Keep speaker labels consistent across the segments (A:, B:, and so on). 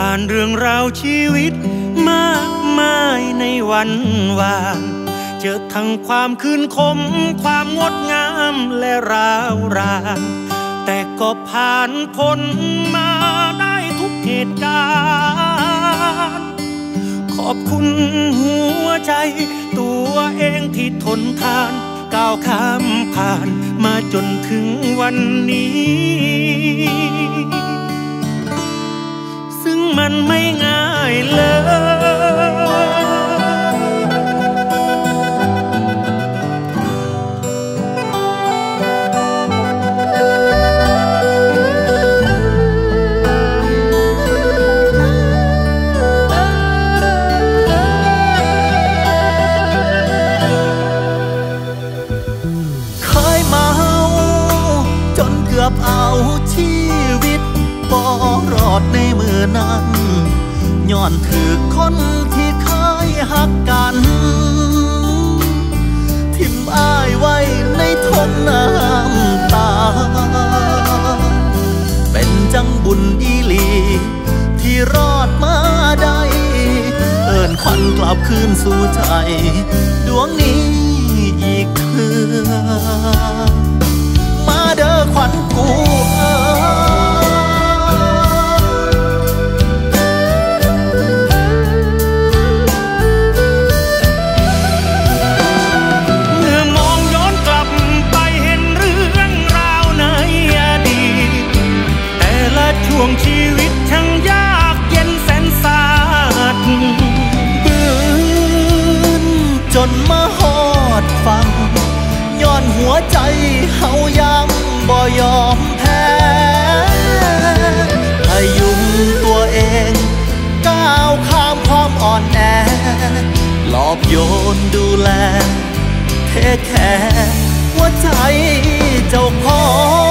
A: ผ่านเรื่องราวชีวิต มากมายในวันวานเจอทั้งความคืนคม ความงดงามและราวรานแต่ก็ผ่านพ้นมาได้ทุกเหตุการณ์ ขอบคุณหัวใจ ตัวเองที่ทนทาน ก้าวข้ามผ่านมาจนถึงวันนี้ มันไม่ง่ายเลย
B: เคยเมาจนเกือบเอาชีวิต บ่รอดในมือนั้นย้อนถือคนที่เคยหักกัน ทิมอ้ายไว้ในทนน้ำตา เป็นจังบุญอีหลี ที่รอดมาได้เอินควันกลับคืนสู่ใจ ดวงนี้อีกเถือมาเด้อควันกูเอ
A: ด
B: ฟัง ย้อนหัวใจเฮายังบ่ยอมแพ้พยุงตัวเอง ก้าวข้ามความอ่อนแอหลอบโยนดูแล เทแค่หัวใจเจ้าของ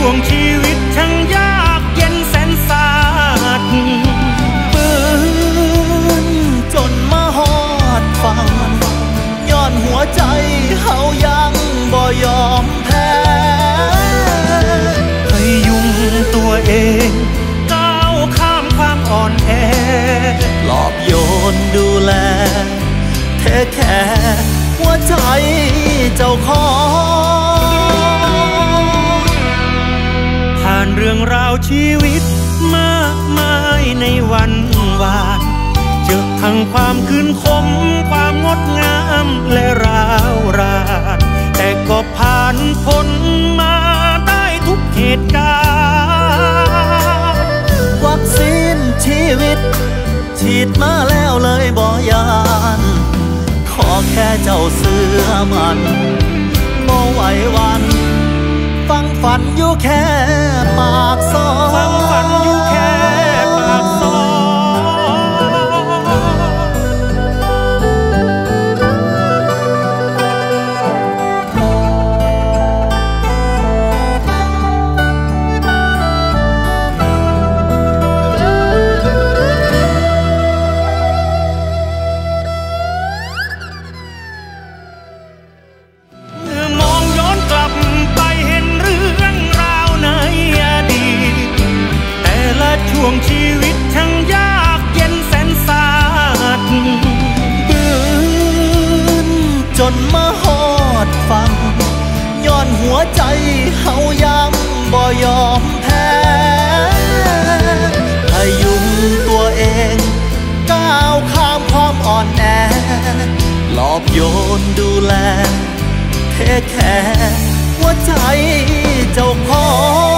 A: ช่วงชีวิตช่างยากเย็นแสนสาหัส
B: ปืนจนมาหอดฟังย้อนหัวใจเฮายังบ่ยอมแพ้
A: พยุงตัวเองก้าวข้ามความอ่อนแอ
B: หลอบโยนดูแลเทแค่หัวใจเจ้าของ
A: เรื่องราวชีวิตมากมายในวันวานเจอทั้งความคืนคม ความงดงามและราวรานแต่ก็ผ่านพ้นมาได้ทุกเหตุการณ์
B: วัคซีนชีวิต ฉีดมาแล้วเลยบ่ยาน ขอแค่เจ้าเสื้อมันบ่ไหววัน ฝันอยู่แค่ปากซอย
A: ความฝันอยู่ ช่วงชีวิตช่างยากเย็นแสนสาหัส
B: บืนจนมาหอดฟัง ย้อนหัวใจเฮายังบ่ยอมแพ้พยุงตัวเองก้าวข้ามความอ่อนแอหลอบโยนดูแลเทแค่หัวใจเจ้าของ